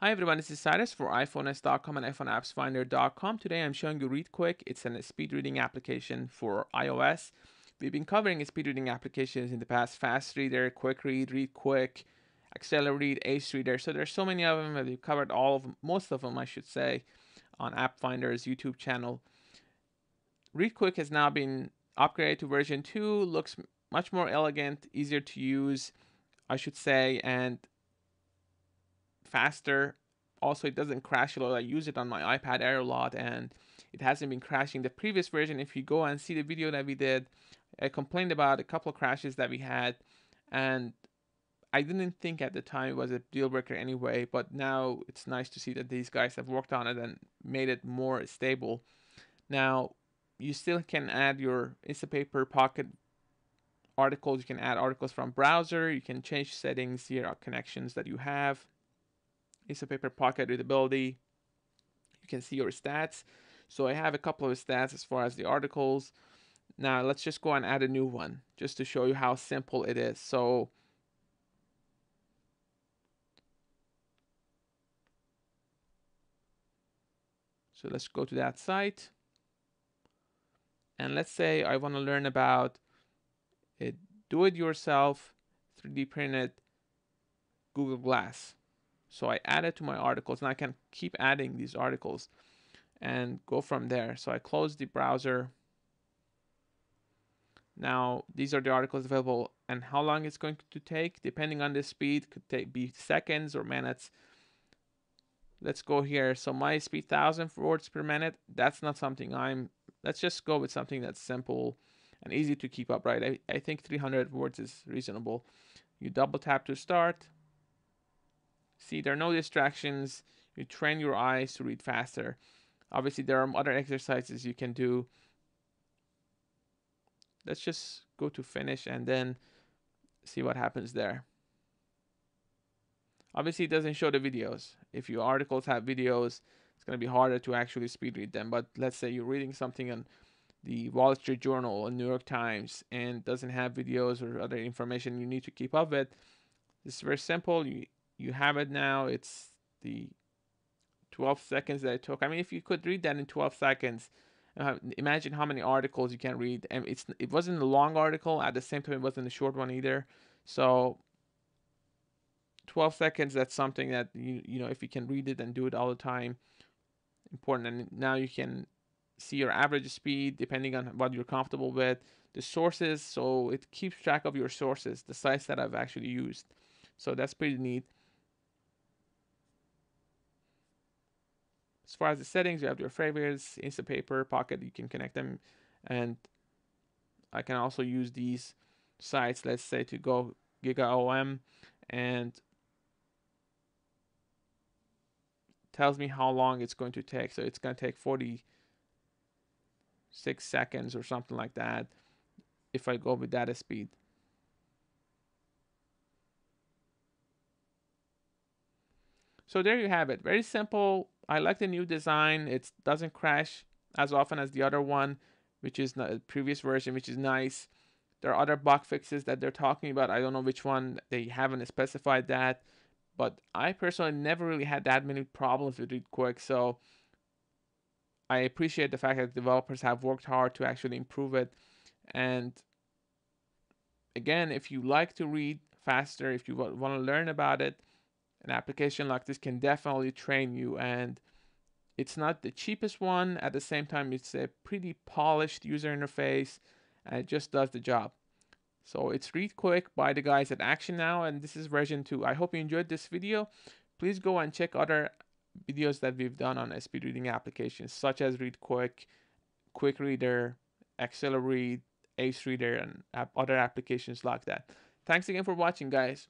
Hi everyone, this is Cyrus for iPhoneness.com and iPhoneAppsFinder.com. Today I'm showing you ReadQuick. It's a speed reading application for iOS. We've been covering speed reading applications in the past, Fast Reader, Quick Read, ReadQuick, Accelerate, Ace Reader. So there's so many of them that we've covered all of them, most of them I should say, on AppFinder's YouTube channel. ReadQuick has now been upgraded to version 2, looks much more elegant, easier to use, I should say, and faster. Also, it doesn't crash a lot. I use it on my iPad Air a lot and it hasn't been crashing. The previous version, if you go and see the video that we did, I complained about a couple of crashes that we had and I didn't think at the time it was a deal breaker anyway, but now it's nice to see that these guys have worked on it and made it more stable. Now, you still can add your Instapaper Pocket articles. You can add articles from browser. You can change settings here, connections that you have. Instapaper Pocket readability. You can see your stats. So I have a couple of stats as far as the articles. Now let's just go and add a new one just to show you how simple it is. So So let's go to that site. And let's say I want to learn about a do-it-yourself 3D printed Google Glass. So I add it to my articles and I can keep adding these articles and go from there. So I close the browser. Now these are the articles available and how long it's going to take depending on the speed could take be seconds or minutes. Let's go here. So my speed 1000 words per minute. That's not something I'm let's just go with something that's simple and easy to keep up, right? I, I think 300 words is reasonable. You double tap to start See, there are no distractions. You train your eyes to read faster. Obviously, there are other exercises you can do. Let's just go to finish and then see what happens there. Obviously, it doesn't show the videos. If your articles have videos, it's going to be harder to actually speed read them. But let's say you're reading something on the Wall Street Journal or New York Times and doesn't have videos or other information you need to keep up with. It's very simple. You you have it now. It's the 12 seconds that it took. I mean, if you could read that in 12 seconds, uh, imagine how many articles you can read. And it's it wasn't a long article. At the same time, it wasn't a short one either. So 12 seconds. That's something that you you know if you can read it and do it all the time, important. And now you can see your average speed depending on what you're comfortable with. The sources, so it keeps track of your sources, the sites that I've actually used. So that's pretty neat. As far as the settings, you have your favorites, Instapaper, Pocket, you can connect them. And I can also use these sites, let's say to go GigaOM and tells me how long it's going to take. So it's going to take 46 seconds or something like that if I go with data speed. So there you have it. Very simple. I like the new design. It doesn't crash as often as the other one, which is the previous version, which is nice. There are other bug fixes that they're talking about. I don't know which one. They haven't specified that. But I personally never really had that many problems with ReadQuick. So I appreciate the fact that developers have worked hard to actually improve it. And again, if you like to read faster, if you want to learn about it, an application like this can definitely train you and it's not the cheapest one. At the same time it's a pretty polished user interface and it just does the job. So it's read quick by the guys at Action Now and this is version 2 I hope you enjoyed this video. Please go and check other videos that we've done on speed reading applications such as ReadQuick Quick Reader Accelerate Ace Reader and other applications like that. Thanks again for watching guys